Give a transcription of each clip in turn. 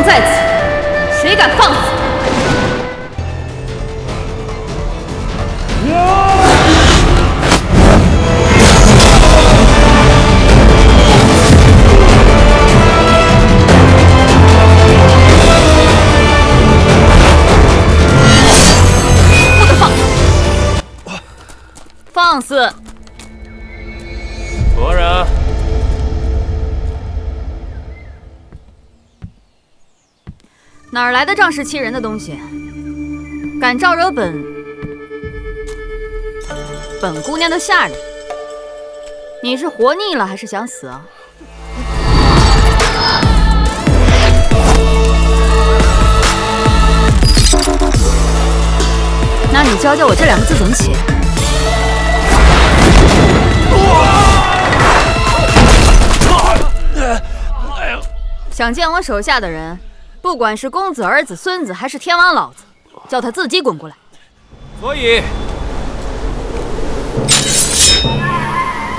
王在此，谁敢放肆？不得放肆！放肆！何人？哪儿来的仗势欺人的东西？敢招惹本本姑娘的下人？你是活腻了还是想死啊？那你教教我这两个字怎么写？想见我手下的人，不管是公子、儿子、孙子，还是天王老子，叫他自己滚过来。所以，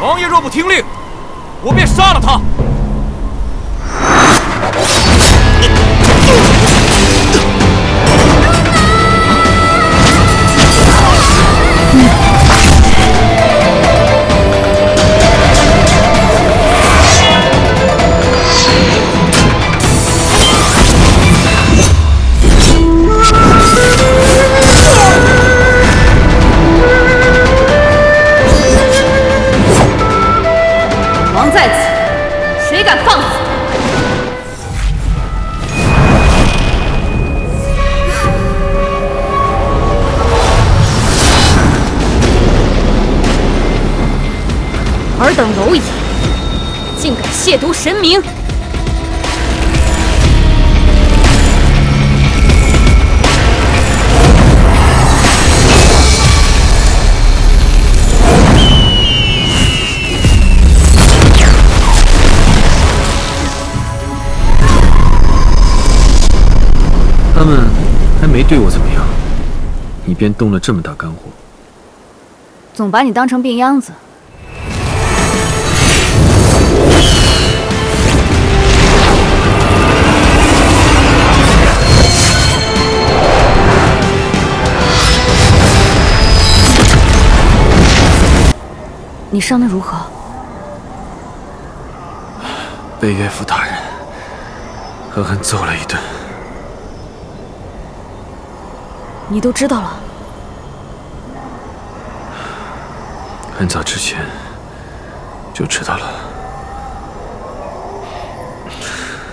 王爷若不听令，我便杀了他。王在此，谁敢放肆？尔等蝼蚁，竟敢亵渎神明！他们还没对我怎么样，你便动了这么大肝火。总把你当成病秧子。你伤得如何？被岳父大人狠狠揍了一顿。你都知道了？很早之前就知道了。